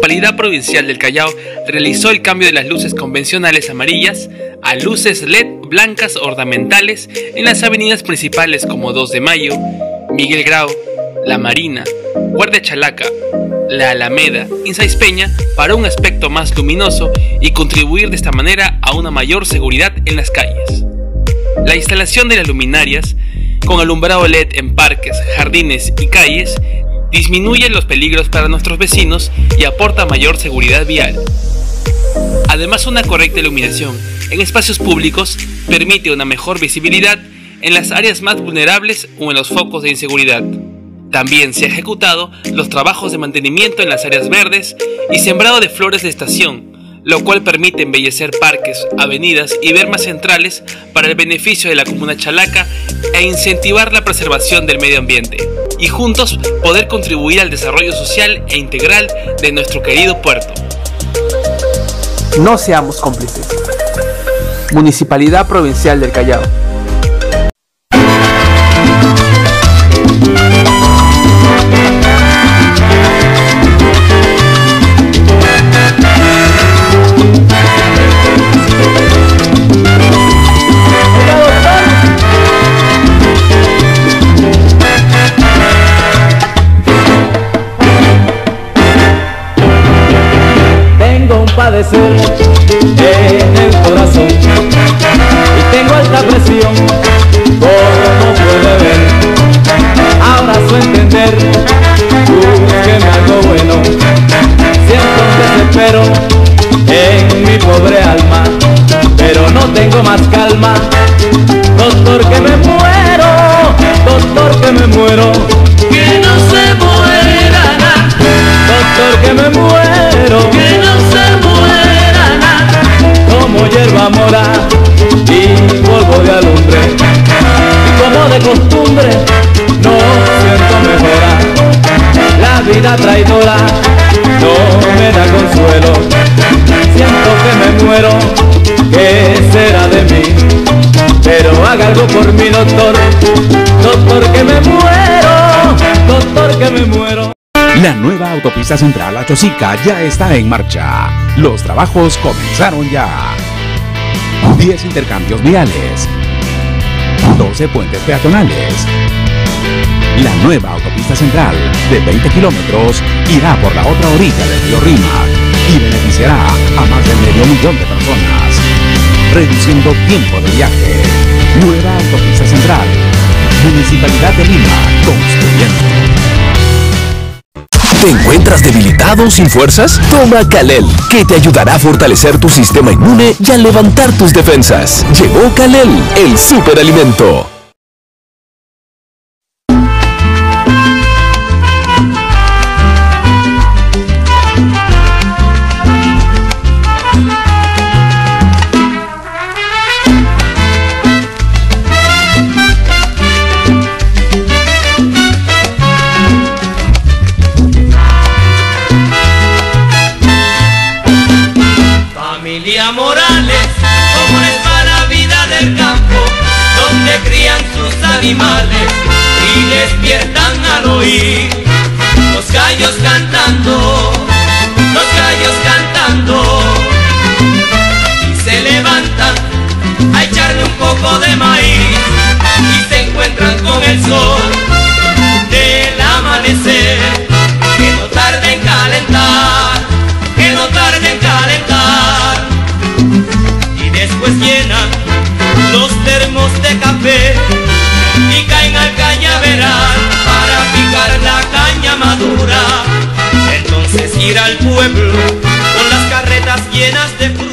Municipalidad Provincial del Callao realizó el cambio de las luces convencionales amarillas a luces LED blancas ornamentales en las avenidas principales como 2 de Mayo, Miguel Grau, La Marina, Guardia Chalaca, La Alameda y Peña para un aspecto más luminoso y contribuir de esta manera a una mayor seguridad en las calles. La instalación de las luminarias con alumbrado LED en parques, jardines y calles disminuye los peligros para nuestros vecinos y aporta mayor seguridad vial. Además, una correcta iluminación en espacios públicos permite una mejor visibilidad en las áreas más vulnerables o en los focos de inseguridad. También se ha ejecutado los trabajos de mantenimiento en las áreas verdes y sembrado de flores de estación, lo cual permite embellecer parques, avenidas y ver más centrales para el beneficio de la comuna chalaca e incentivar la preservación del medio ambiente y juntos poder contribuir al desarrollo social e integral de nuestro querido puerto. No seamos cómplices. Municipalidad Provincial del Callao. En el corazón y tengo alta presión, como puede ver. Ahora su entender, búsqueme algo bueno. Siento desespero en mi pobre alma, pero no tengo más calma. Doctor que me muero, doctor que me muero. Vida traidora no me da consuelo. Siento que me muero, ¿qué será de mí? Pero haga algo por mi doctor, doctor que me muero, doctor que me muero. La nueva autopista central a Chosica ya está en marcha. Los trabajos comenzaron ya. 10 intercambios viales. 12 puentes peatonales. La nueva autopista central de 20 kilómetros irá por la otra orilla del río Rima y beneficiará a más de medio millón de personas, reduciendo tiempo de viaje. Nueva autopista central. Municipalidad de Lima, construyendo. ¿Te encuentras debilitado sin fuerzas? Toma Calel, que te ayudará a fortalecer tu sistema inmune y a levantar tus defensas. Llegó Calel, el superalimento. Morales, como es para la vida del campo, donde crían sus animales y despiertan al oír los gallos cantando, ir al pueblo con las carretas llenas de fruta